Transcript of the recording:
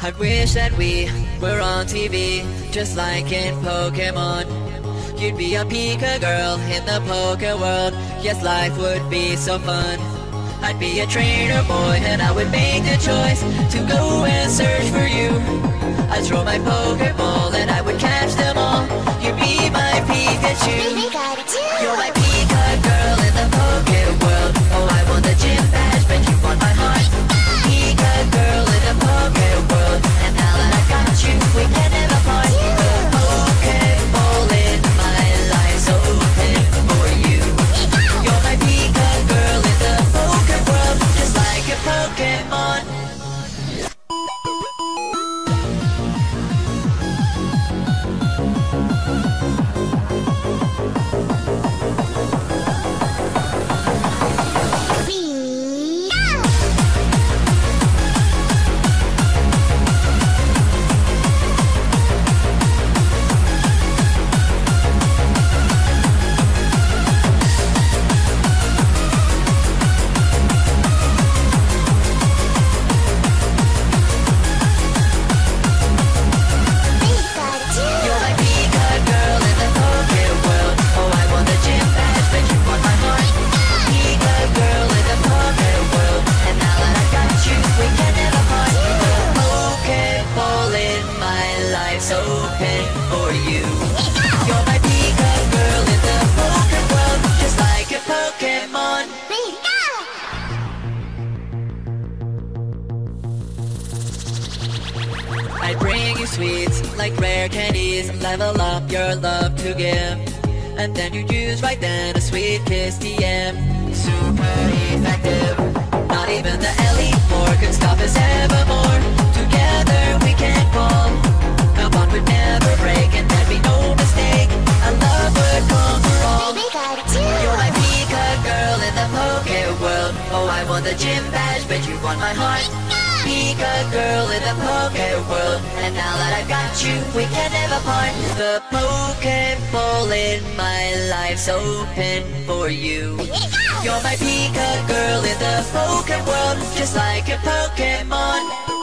I wish that we were on TV, just like in Pokemon. You'd be a Pika girl in the Poke world. Yes, life would be so fun. I'd be a trainer boy and I would make the choice to go and search for you. I'd throw my Pokeball and I I bring you sweets like rare candies and level up your love to give. And then you use right then a sweet kiss. Super effective. Not even the elite four can stop us want the gym badge, but you want my heart. Pika girl in the Poke world, and now that I've got you, we can never part. The Pokeball in my life's open for you. You're my Pika girl in the Poke world, just like a Pokemon.